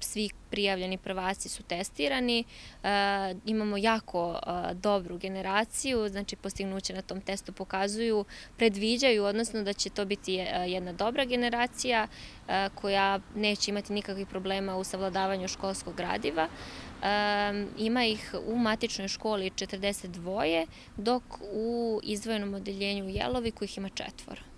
Svi prijavljeni prvaci su testirani, e, imamo jako e, dobru generaciju, znači postignuće na tom testu pokazuju, predviđaju, odnosno da će to biti e, jedna dobra generacija koja neće imati nikakvih problema u savladavanju školskog gradiva. Ima ih u matičnoj školi 42, dok u izdvojenom odeljenju u Jeloviku ih ima četvora.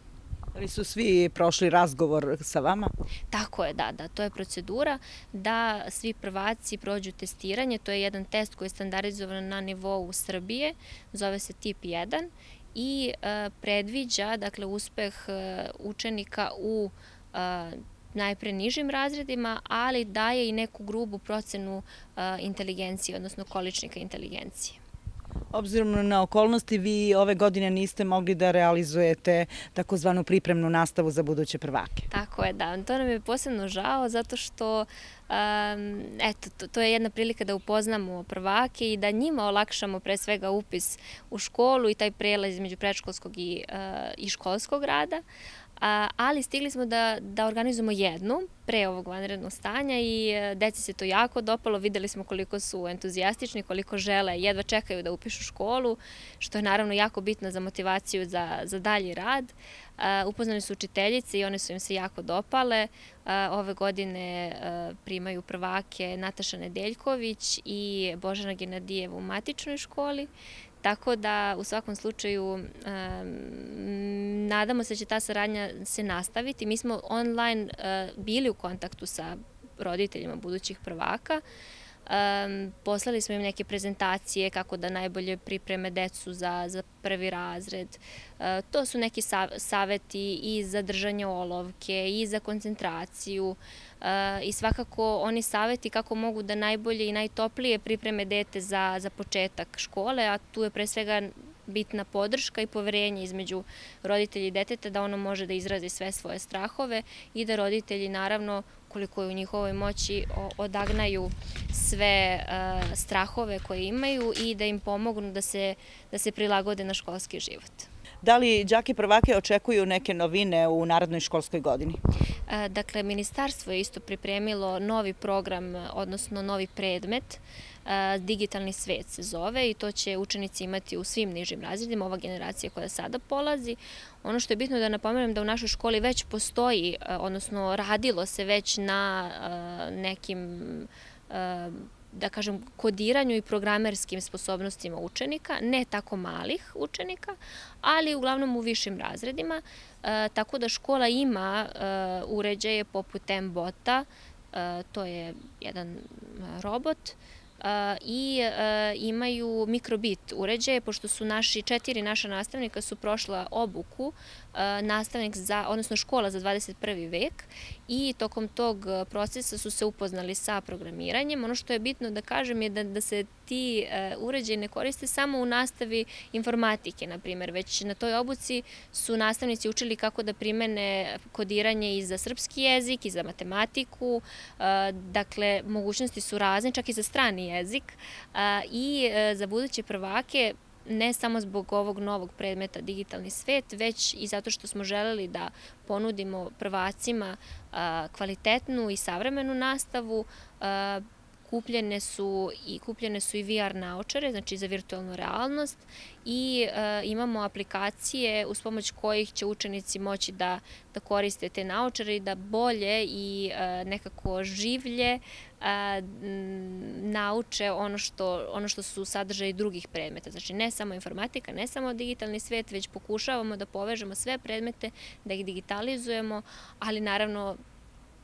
Ali su svi prošli razgovor sa vama? Tako je, da, da. To je procedura da svi prvaci prođu testiranje. To je jedan test koji je standardizovan na nivou Srbije. Zove se tip 1 i e, predviđa dakle, uspeh e, učenika u e, najpre nižim razredima, ali daje i neku grubu procenu inteligencije, odnosno količnika inteligencije. Obzirom na okolnosti, vi ove godine niste mogli da realizujete takozvanu pripremnu nastavu za buduće prvake. Tako je, da. To nam je posebno žao zato što eto, to, to je jedna prilika da upoznamo prvake i da njima olakšamo pre svega upis u školu i taj prelaz između predškolskog i, i školskog rada ali stigli smo da, da organizujemo jednu pre ovog vanrednog stanja i e, deci se to jako dopalo, videli smo koliko su entuzijastični, koliko žele, jedva čekaju da upišu školu, što je naravno jako bitno za motivaciju za, za dalji rad. Upoznali su učiteljice i one su im se jako dopale. Ove godine e, primaju prvake Nataša Nedeljković i Božana Genadijev u matičnoj školi. Tako da u svakom slučaju nadamo se da će ta saradnja se nastaviti. Mi smo online e, bili u kontaktu sa roditeljima budućih prvaka. poslali smo im neke prezentacije kako da najbolje pripreme decu za, za prvi razred. E, to su neki saveti i za držanje olovke i za koncentraciju e, i svakako oni saveti kako mogu da najbolje i najtoplije pripreme dete za, za početak škole, a tu je pre svega bitna podrška i poverenje između roditelja i deteta da ono može da izrazi sve svoje strahove i da roditelji naravno koliko je u njihovoj moći odagnaju sve uh, strahove koje imaju i da im pomognu da se, da se prilagode na školski život. Da li đaki prvake očekuju neke novine u narodnoj školskoj godini? Uh, dakle, ministarstvo je isto pripremilo novi program, odnosno novi predmet digitalni svet se zove i to će učenici imati u svim nižim razredima, ova generacija koja sada polazi. Ono što je bitno da napomenem da u našoj školi već postoji, odnosno radilo se već na nekim da kažem, kodiranju i programerskim sposobnostima učenika, ne tako malih učenika, ali uglavnom u višim razredima, tako da škola ima uređaje poput M-bota, to je jedan robot, i imaju mikrobit uređaje, pošto su naši, četiri naša nastavnika su prošla obuku nastavnik za, odnosno škola za 21. vek i tokom tog procesa su se upoznali sa programiranjem. Ono što je bitno da kažem je da, da se ti uređaji ne koriste samo u nastavi informatike, na primjer, već na toj obuci su nastavnici učili kako da primene kodiranje i za srpski jezik i za matematiku, dakle, mogućnosti su razne, čak i za strani jezik i e, za buduće prvake ne samo zbog ovog novog predmeta digitalni svet, već i zato što smo želeli da ponudimo prvacima kvalitetnu i savremenu nastavu, kupljene su i kupljene su i VR naočare, znači za virtualnu realnost i e, imamo aplikacije uz pomoć kojih će učenici moći da, da koriste te naočare i da bolje i e, nekako življe e, nauče ono što, ono što su sadržaji drugih predmeta. Znači ne samo informatika, ne samo digitalni svet, već pokušavamo da povežemo sve predmete, da ih digitalizujemo, ali naravno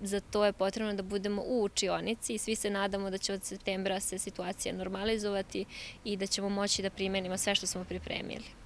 za to je potrebno da budemo u učionici i svi se nadamo da će od septembra se situacija normalizovati i da ćemo moći da primenimo sve što smo pripremili.